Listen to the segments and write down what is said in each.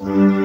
Mm-hmm.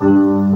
Música